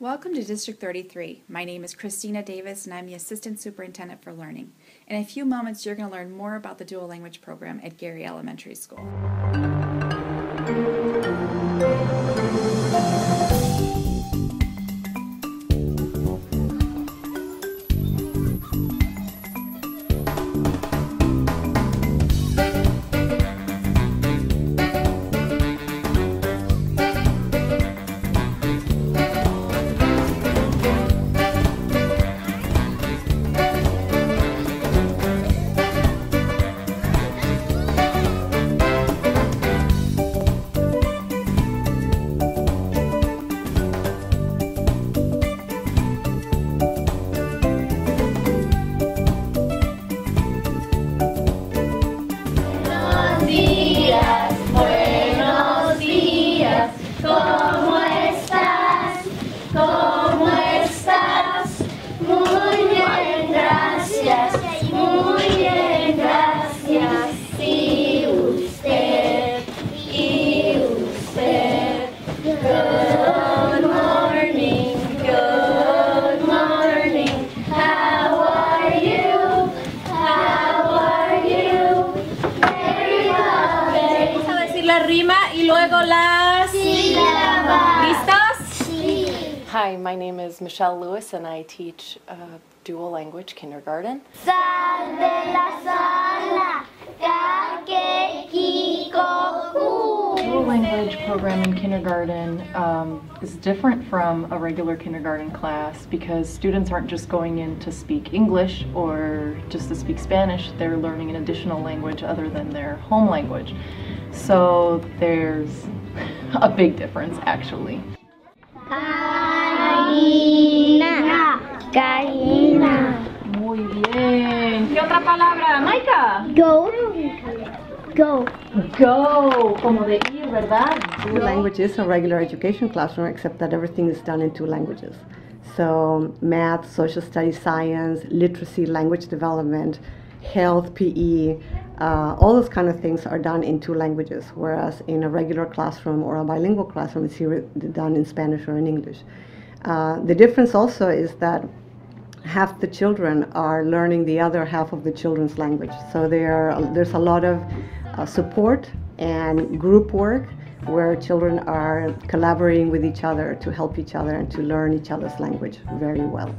Welcome to District 33. My name is Christina Davis and I'm the Assistant Superintendent for Learning. In a few moments, you're going to learn more about the dual language program at Gary Elementary School. Hi, my name is Michelle Lewis and I teach uh, dual language kindergarten. Dual language program in kindergarten um, is different from a regular kindergarten class because students aren't just going in to speak English or just to speak Spanish, they're learning an additional language other than their home language. So there's a big difference actually. Gallina, gallina. Muy bien. ¿Qué otra palabra? Maika. Go, go. Go, como de ir, ¿verdad? Dual language is a regular education classroom, except that everything is done in two languages. So, math, social studies, science, literacy, language development, health, PE, uh, all those kind of things are done in two languages, whereas in a regular classroom or a bilingual classroom, it's either done in Spanish or in English. Uh, the difference also is that half the children are learning the other half of the children's language. So are, there's a lot of uh, support and group work where children are collaborating with each other to help each other and to learn each other's language very well.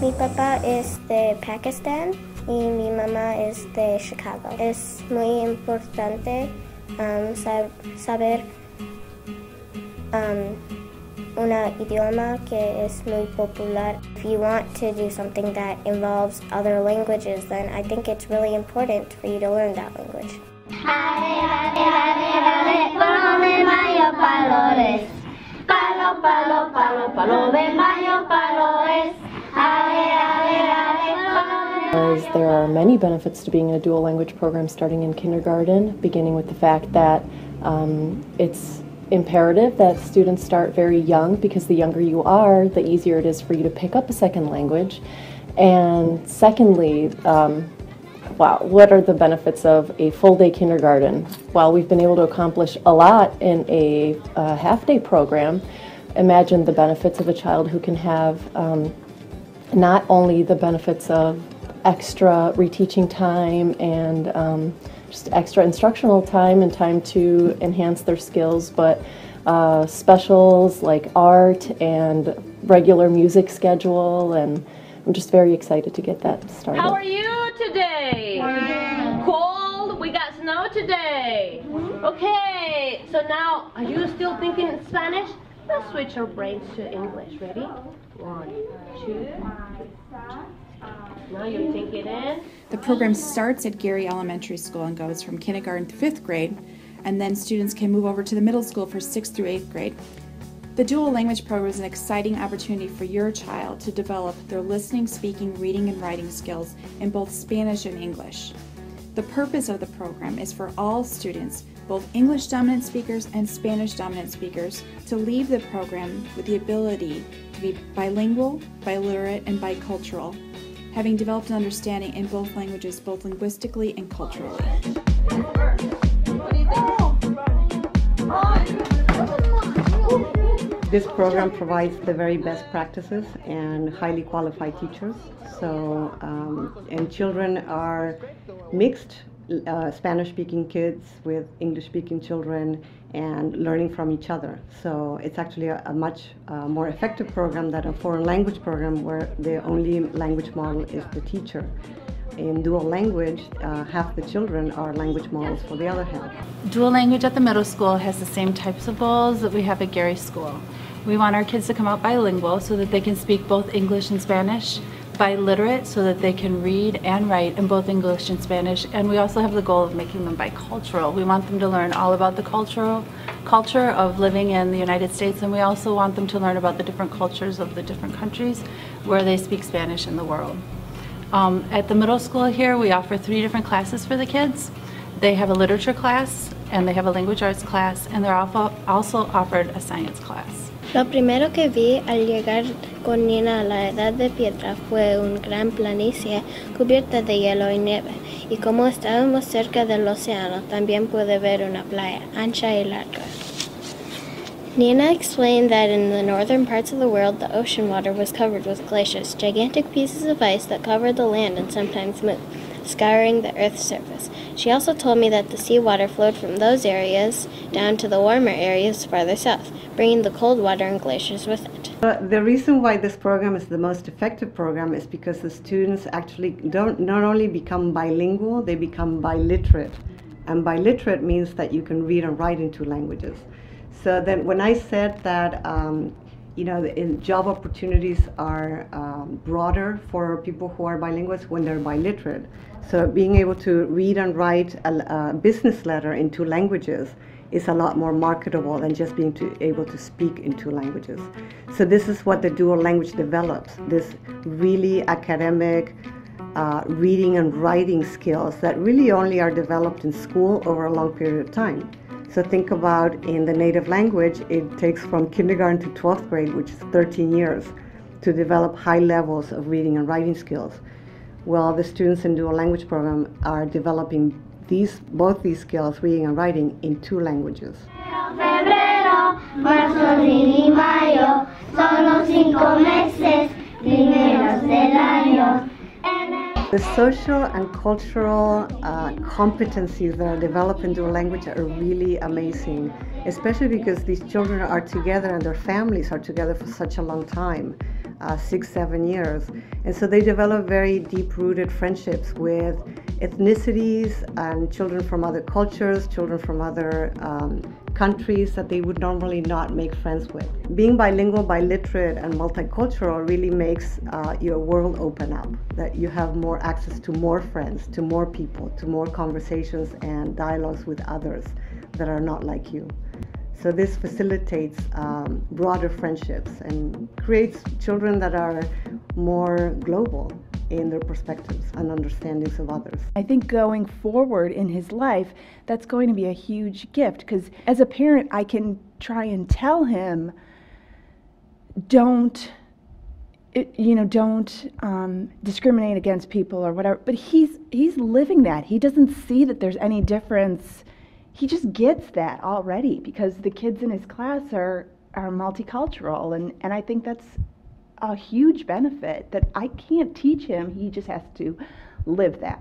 Mi papá es de Pakistán y mi mamá es de Chicago. Es muy importante um, sab- saber um, idioma que es muy popular. If you want to do something that involves other languages, then I think it's really important for you to learn that language. As there are many benefits to being in a dual language program starting in kindergarten, beginning with the fact that um, it's imperative that students start very young because the younger you are, the easier it is for you to pick up a second language. And secondly, um, wow, what are the benefits of a full day kindergarten? While we've been able to accomplish a lot in a, uh half day program, imagine the benefits of a child who can have um, not only the benefits of extra reteaching time and um, extra instructional time and time to enhance their skills, but uh, specials like art and regular music schedule, and I'm just very excited to get that started. How are you today? Cold? We got snow today. Okay, so now, are you still thinking in Spanish? Let's switch our brains to English. Ready? One, two. Now you it in. The program starts at Gary Elementary School and goes from kindergarten to fifth grade, and then students can move over to the middle school for sixth through eighth grade. The dual language program is an exciting opportunity for your child to develop their listening, speaking, reading, and writing skills in both Spanish and English. The purpose of the program is for all students, both English dominant speakers and Spanish dominant speakers, to leave the program with the ability to be bilingual, biliterate, and bicultural, having developed an understanding in both languages, both linguistically and culturally. This program provides the very best practices and highly qualified teachers. So, um, and children are mixed uh, Spanish speaking kids with English speaking children and learning from each other. So it's actually a, a much uh, more effective program than a foreign language program where the only language model is the teacher. In dual language, uh, half the children are language models for the other half. Dual language at the middle school has the same types of goals that we have at Gary School. We want our kids to come out bilingual so that they can speak both English and Spanish biliterate so that they can read and write in both English and Spanish. And we also have the goal of making them bicultural. We want them to learn all about the cultural culture of living in the United States, and we also want them to learn about the different cultures of the different countries where they speak Spanish in the world. Um, at the middle school here, we offer three different classes for the kids. They have a literature class, and they have a language arts class, and they're also offered a science class. Lo primero que vi al llegar con Nina a la edad de piedra fue una gran planicie cubierta de hielo y nieve, y como estábamos cerca del océano, también pude ver una playa ancha y larga. Nina explained that in the northern parts of the world, the ocean water was covered with glaciers, gigantic pieces of ice that covered the land and sometimes moved, scouring the Earth's surface. She also told me that the seawater flowed from those areas down to the warmer areas farther south, bringing the cold water and glaciers with it. Uh, the reason why this program is the most effective program is because the students actually don't not only become bilingual, they become biliterate. And biliterate means that you can read and write in two languages. So then when I said that um, you know, job opportunities are um, broader for people who are bilinguals when they're biliterate. So being able to read and write a, a business letter in two languages is a lot more marketable than just being to, able to speak in two languages. So this is what the dual language develops, this really academic uh, reading and writing skills that really only are developed in school over a long period of time. So think about in the native language, it takes from kindergarten to 12th grade, which is 13 years, to develop high levels of reading and writing skills. Well, the students in dual language program are developing these, both these skills, reading and writing, in two languages. The social and cultural uh, competencies that are developed in dual language are really amazing, especially because these children are together and their families are together for such a long time uh, six, seven years. And so they develop very deep rooted friendships with ethnicities and children from other cultures, children from other um, countries that they would normally not make friends with. Being bilingual, biliterate, and multicultural really makes uh, your world open up, that you have more access to more friends, to more people, to more conversations and dialogues with others that are not like you. So this facilitates um, broader friendships and creates children that are more global in their perspectives and understandings of others. I think going forward in his life, that's going to be a huge gift because as a parent, I can try and tell him, don't. You know, don't um, discriminate against people or whatever. But he's he's living that. He doesn't see that there's any difference he just gets that already because the kids in his class are are multicultural. And and I think that's a huge benefit that I can't teach him. He just has to live that